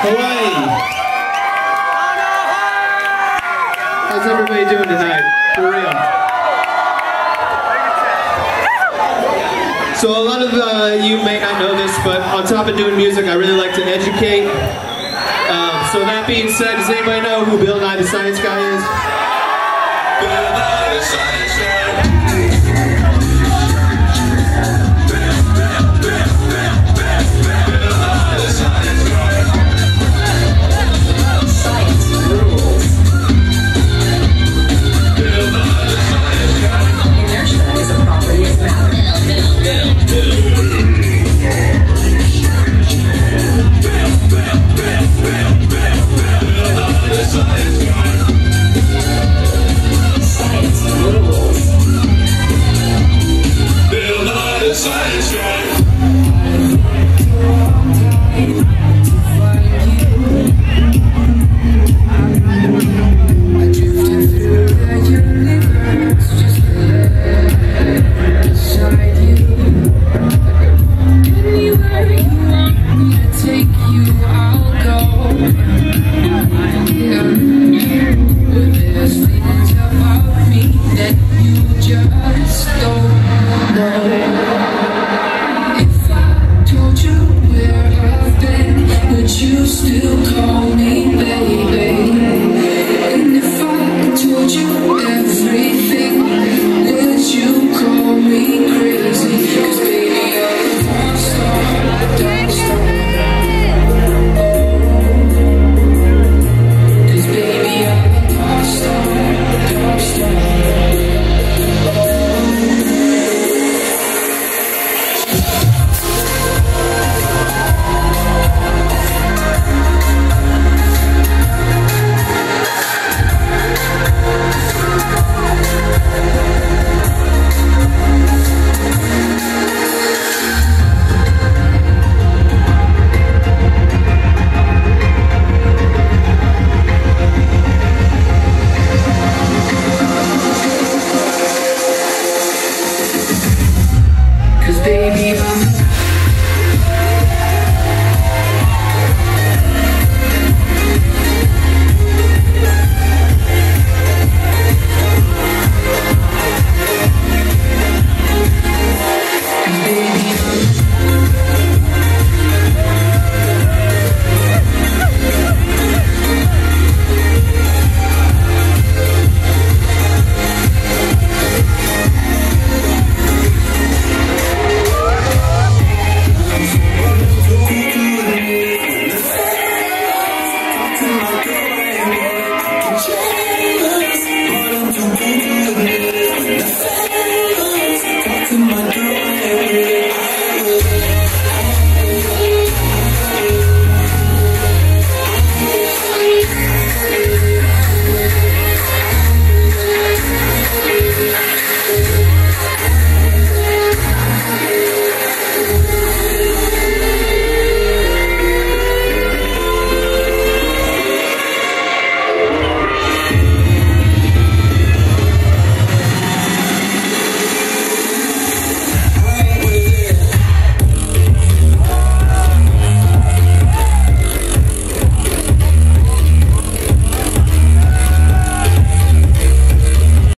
Hawaii. How's everybody doing tonight? For real. So a lot of uh, you may not know this, but on top of doing music, I really like to educate. Um, so that being said, does anybody know who Bill Nye the Science Guy is? Bill Nye the Science Guy. control.